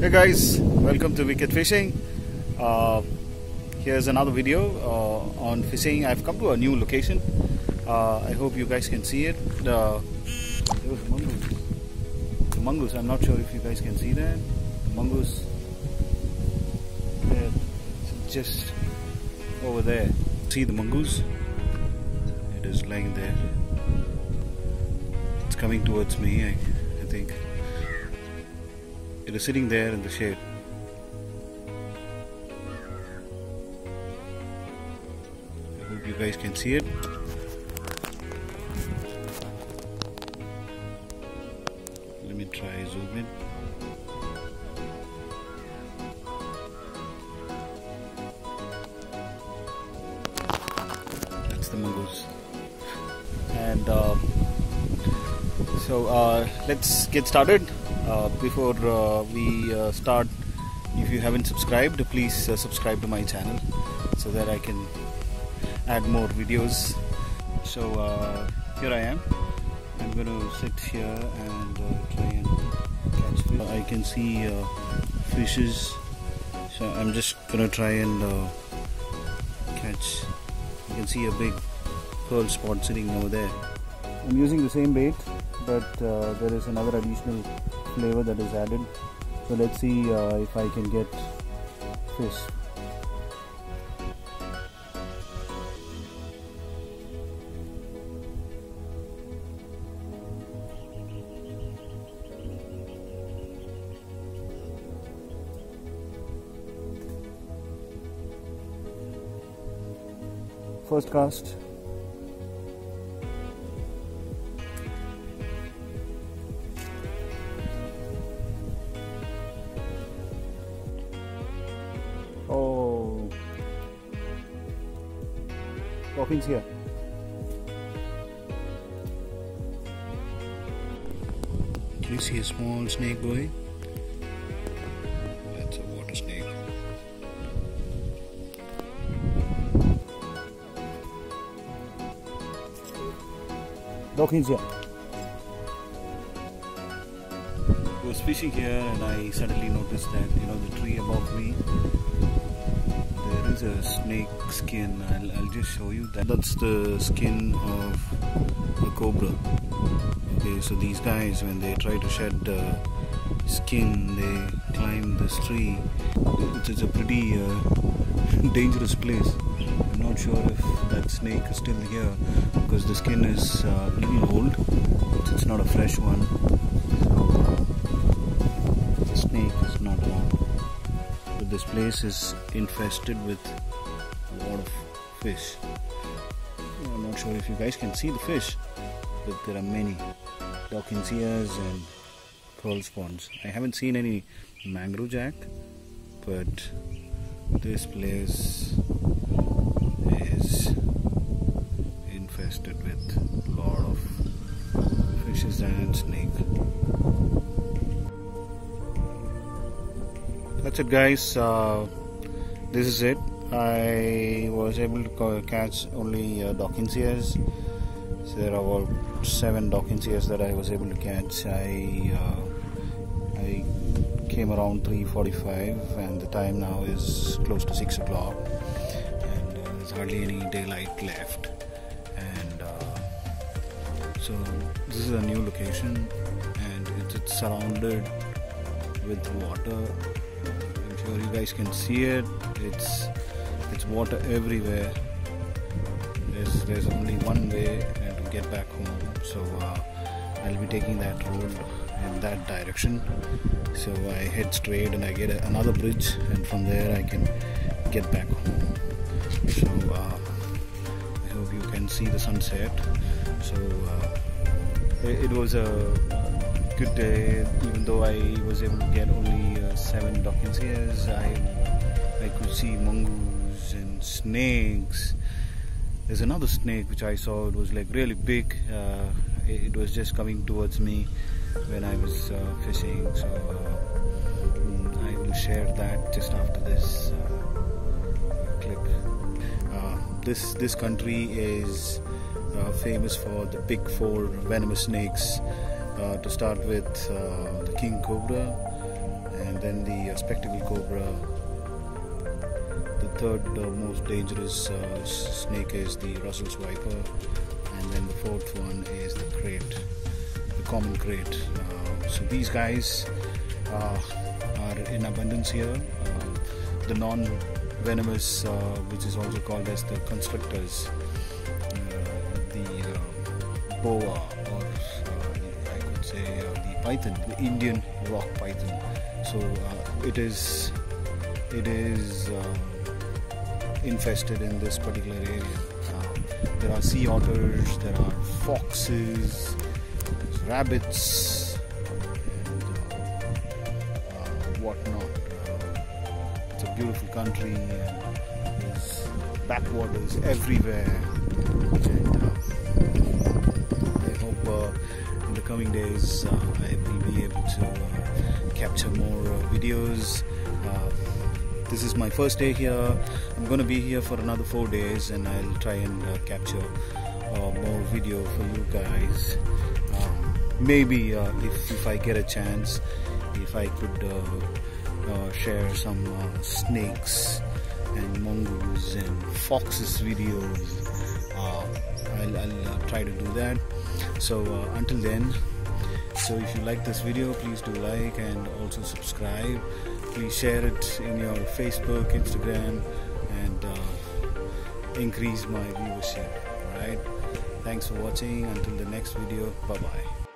Hey guys, welcome to Wicked Fishing. Uh, here's another video uh, on fishing. I've come to a new location. Uh, I hope you guys can see it. The, was a mongoose. The mongoose, I'm not sure if you guys can see that. The mongoose, it's just over there. See the mongoose? It is lying there. It's coming towards me, I, I think. It is sitting there in the shade. I hope you guys can see it. Let me try zoom in. That's the mongoose. And uh, so uh, let's get started. Uh, before uh, we uh, start, if you haven't subscribed, please subscribe to my channel so that I can add more videos. So here I am. I'm going to sit here and try and catch fish. I can see fishes, so I'm just going to try and uh, catch. You can see a big pearl spot sitting over there. I'm using the same bait, but uh, there is another additional flavor that is added. So let's see uh, if I can get fish. First cast. Dolphins here. Can you see a small snake going? That's a water snake. Dolphins here. I was fishing here and I suddenly noticed that you know the tree above me is a snake skin. I'll, I'll just show you that. That's the skin of a cobra. Okay, so these guys, when they try to shed the skin, they climb this tree. It's, it's a pretty uh, dangerous place. I'm not sure if that snake is still here because the skin is uh, a little old. It's, not a fresh one. So, the snake is not this place is infested with a lot of fish. I'm not sure if you guys can see the fish, but there are many Dawkinsias and pearl spots. I haven't seen any mangrove jack, but this place is infested with a lot of fishes and snake. That's it guys. Uh, this is it. I was able to catch only uh, Dawkinsias so there are about seven Dawkinsias that I was able to catch. I uh, I came around 3.45 and the time now is close to 6 o'clock. And uh, there's hardly any daylight left. And uh, so this is a new location and it's, it's surrounded with water I'm sure you guys can see it. It's it's water everywhere. There's there's only one way to get back home. So uh, I'll be taking that road in that direction. So I head straight and I get another bridge, and from there I can get back home. So uh, I hope you can see the sunset. So uh, it, it was a good day. Even though I was able to get only uh, seven Dawkinsias I, I could see mongoose and snakes. There's another snake which I saw. It was like really big. Uh, it, it, was just coming towards me when I was uh, fishing. So uh, I will share that just after this clip. This this country is uh, famous for the big four venomous snakes. Uh, to start with, uh, the king cobra, and then the uh, spectacle cobra. The third uh, most dangerous uh, snake is the Russell's viper, and then the fourth one is the krait, the common. Uh, so these guys are in abundance here. The non-venomous, which is also called as the constrictors, the boa, python, the Indian rock python. So it is it is uh, infested in this particular area. Uh, there are sea otters, there are foxes, rabbits, and uh, whatnot. it's a beautiful country, and there's backwaters everywhere. And, coming days I will be able to capture more videos. This is my first day here. I'm gonna be here for another four days and I'll try and uh, capture uh, more video for you guys. Um, maybe uh, if, if I get a chance if I could uh, uh, share some uh, snakes and mongoose and foxes videos I'll, I'll try to do that so until then so if you like this video please do like and also subscribe. Please share it in your facebook instagram and uh, increase my viewership alright? Thanks for watching. Until the next video bye bye